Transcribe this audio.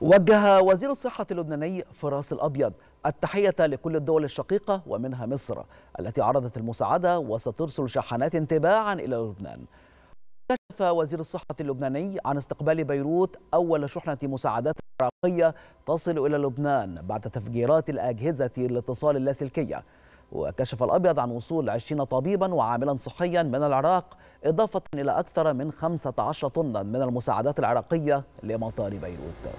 وجه وزير الصحة اللبناني فراس الأبيض التحية لكل الدول الشقيقة ومنها مصر التي عرضت المساعدة وسترسل شحنات تباعا إلى لبنان. كشف وزير الصحة اللبناني عن استقبال بيروت أول شحنة مساعدات عراقية تصل إلى لبنان بعد تفجيرات الأجهزة الاتصال اللاسلكية. وكشف الأبيض عن وصول 20 طبيبا وعاملا صحيا من العراق إضافة إلى أكثر من 15 طنا من المساعدات العراقية لمطار بيروت.